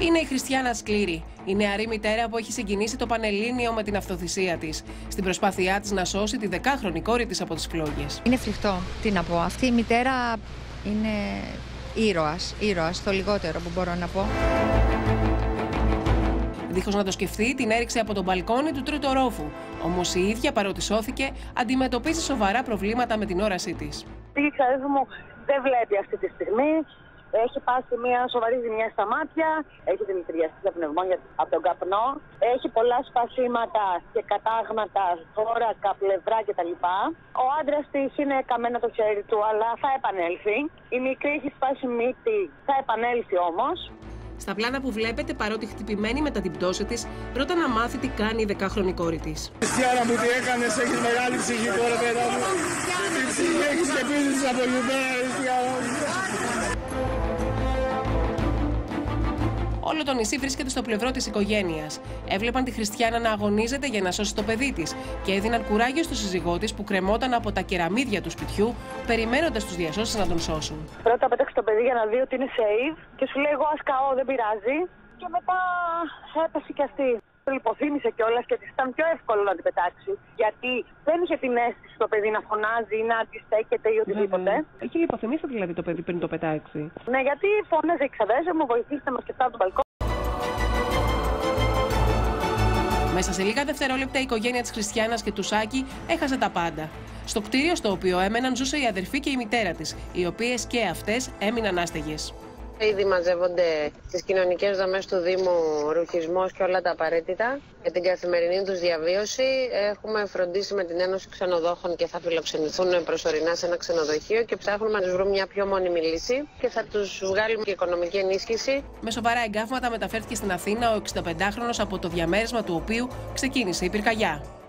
Είναι η Χριστιανά Σκλήρη, η νεαρή μητέρα που έχει συγκινήσει το Πανελλήνιο με την αυτοθυσία της, στην προσπάθειά της να σώσει τη δεκάχρονη κόρη της από τις φλόγες. Είναι φρικτό, τι να πω. Αυτή η μητέρα είναι ήρωας, ήρωας, το λιγότερο που μπορώ να πω. Δίχως να το σκεφτεί, την έριξε από τον μπαλκόνι του τρίτου ορόφου. Όμως η ίδια, παρότι σώθηκε, αντιμετωπίζει σοβαρά προβλήματα με την όρασή της. Η ξαδέρφη μου δεν βλέπει αυτή τη στιγμή. Έχει πάσει μια σοβαρή ζημιά στα μάτια. Έχει δηλητηριαστεί σε πνευμόνια από τον καπνό. Έχει πολλά σπασίματα και κατάγματα, θώρακα, πλευρά κτλ. Ο άντρας της είναι καμένο το χέρι του, αλλά θα επανέλθει. Η μικρή έχει σπάσει μύτη, θα επανέλθει όμως. Στα πλάνα που βλέπετε, παρότι χτυπημένη μετά την πτώση της, πρώτα να μάθει τι κάνει η δεκάχρονη κόρη της. Χριστιανά μου, τι έκανες, έχεις μεγάλη ψυχή τώρα, πέρα μου. Τι ψυχή έχεις και πίνεις από εκεί πέρα, Όλο το νησί βρίσκεται στο πλευρό της οικογένειας. Έβλεπαν τη Χριστιανά να αγωνίζεται για να σώσει το παιδί της και έδιναν κουράγιο στο σύζυγό της που κρεμόταν από τα κεραμίδια του σπιτιού, περιμένοντας τους διασώσεις να τον σώσουν. Πρώτα πέταξε το παιδί για να δει ότι είναι safe και σου λέει: Εγώ ας καώ, δεν πειράζει. Και μετά έπεσε κι αυτή. Λυποθύμησε κιόλας και της ήταν πιο εύκολο να την πετάξει. Γιατί δεν είχε την αίσθηση το παιδί να φωνάζει ή να αντιστέκεται ή οτιδήποτε. Είχε λυποθυμίσει δηλαδή το παιδί πριν το πετάξει. Ναι, γιατί φώναζε η ξαδέρφη μου, βοηθήστε μας και φτάνω τον μπαλκό. Μέσα σε λίγα δευτερόλεπτα η οικογένεια της Χριστιανάς και του Σάκη έχασε τα πάντα. Στο κτίριο στο οποίο έμεναν ζούσε η αδερφή και η μητέρα της, οι οποίες και αυτές έμειναν άστεγες. Ήδη μαζεύονται στις κοινωνικές δομές του Δήμου ρουχισμό και όλα τα απαραίτητα για την καθημερινή τους διαβίωση. Έχουμε φροντίσει με την Ένωση Ξενοδόχων και θα φιλοξενηθούν προσωρινά σε ένα ξενοδοχείο και ψάχνουμε να τους βρούμε μια πιο μόνιμη λύση και θα τους βγάλουμε και οικονομική ενίσχυση. Με σοβαρά εγκάβματα μεταφέρθηκε στην Αθήνα ο 65χρονο από το διαμέρισμα του οποίου ξεκίνησε η πυρκαγιά.